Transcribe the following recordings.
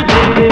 कर दे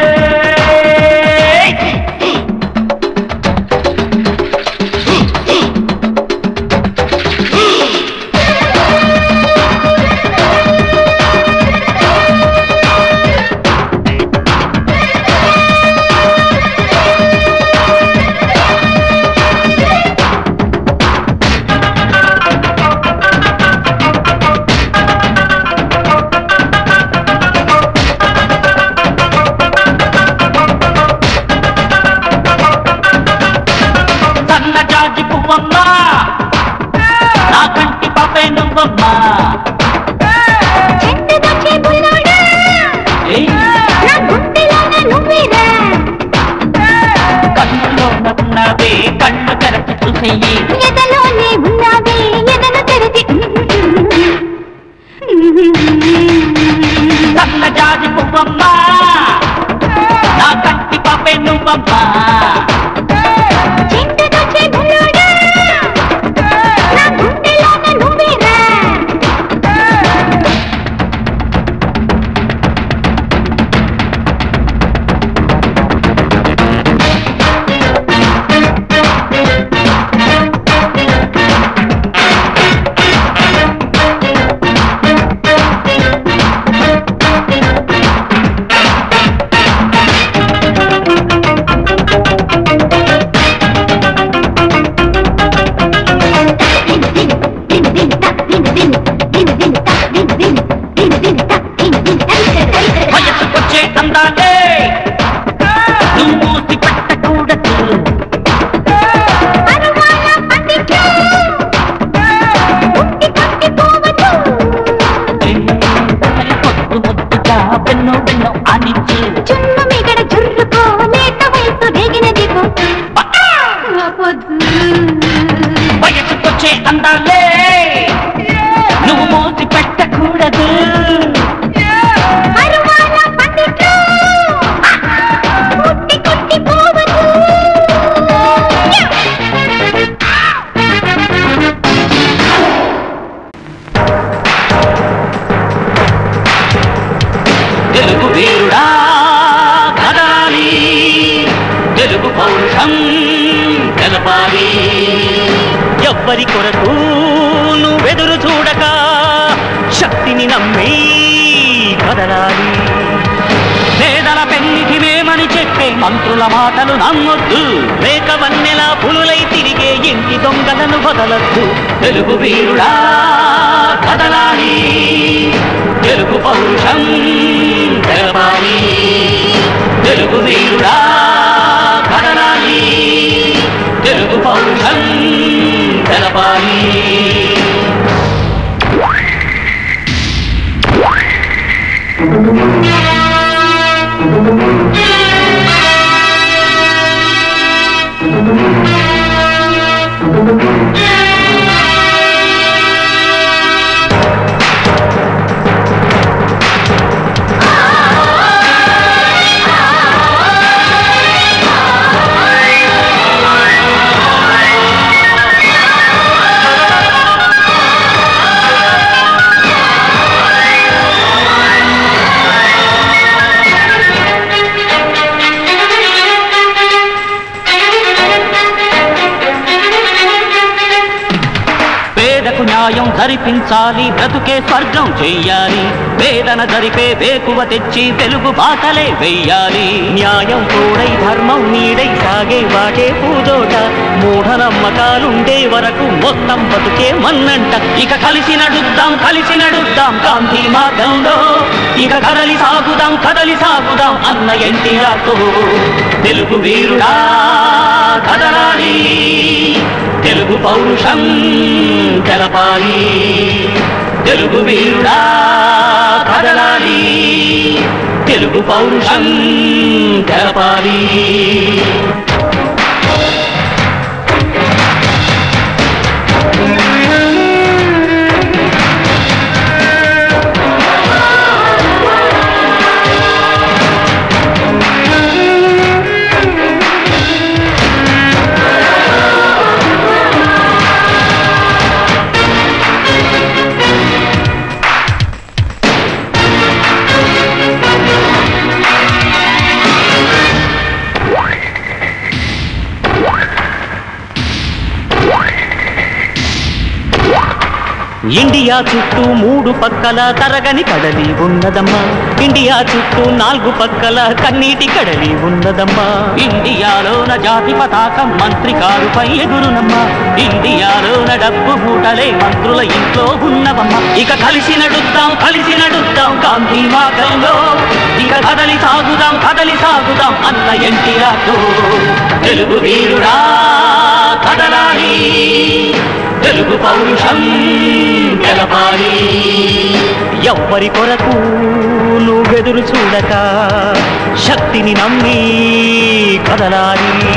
papa no ఎవ్వరి కొరకు నువ్వెదురు చూడక శక్తిని నమ్మి కదలాలి. పేదల పెళ్ళికి మేమని చెప్పే మంత్రుల మాటలు నమ్మొద్దు. మేకవన్నెలా పులులై తిరిగే ఇంటి దొంగలను వదలొద్దు. తెలుగు వీరుడా కదలాలి. తెలుగు పౌరుషం తెలపాలి తెలుగు వీరుడా Thank you. న్యాయం ధరిపించాలి బ్రతుకే స్వర్గం చెయ్యాలి. వేదన జరిపే వేకువ తెచ్చి తెలుగు బాటలే వెయ్యాలి. న్యాయం తోడై ధర్మం నీడై సాగే వాటే పూజోట. మూఢనమ్మకాలుండే వరకు మొత్తం బతుకే మన్నంట. ఇక కలిసి నడుద్దాం కలిసి నడుద్దాం గాంధీ మార్గంలో. ఇక కదలి సాగుదాం కదలి సాగుదాం అన్న ఎన్టీఆర్తో. తెలుగు వీరుడా కదలాలి తెలుగు పౌరుషం తెలపాలి. తెలుగు వీరుడా కదలాలి తెలుగు పౌరుషం తెలపాలి. ఇండియా చుట్టూ మూడు పక్కల తరగని కడలి ఉన్నదమ్మా. ఇండియా చుట్టూ నాలుగు పక్కల కన్నీటి కడలి ఉన్నదమ్మా. ఇండియాలోన జాతి పతాకం మంత్రి కారుపై ఎగురునమ్మా. ఇండియాలోన డబ్బు మూటలే మంత్రుల ఇంట్లో ఉన్నవమ్మా. ఇక కలిసి నడుద్దాం కలిసి నడుద్దాం గాంధీ మార్గంలో ఇక కదలి సాగుదాం కదలి సాగుదాం అన్న ఎన్టీఆర్ తెలుగు వీరుడా. కదలాలి తెలుగు పౌరుషం గెలపాలి. ఎవ్వరి కొరకు నువ్వెదురు చూడక శక్తిని నమ్మి కదలాలి.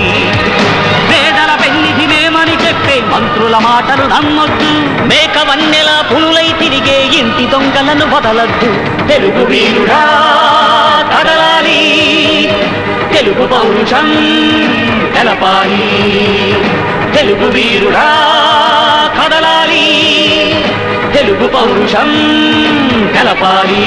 పేదల పెన్నిధిమేమని చెప్పే మంత్రుల మాటలు నమ్మొద్దు. మేక వన్నెల పులులై తిరిగే ఇంటి దొంగలను వదలద్దు. తెలుగు వీరుడా కదలాలి. తెలుగు పౌరుషం తెలపాలి తెలుగు వీరుడా కదలాలి. తెలుగు పౌరుషం తెలపాలి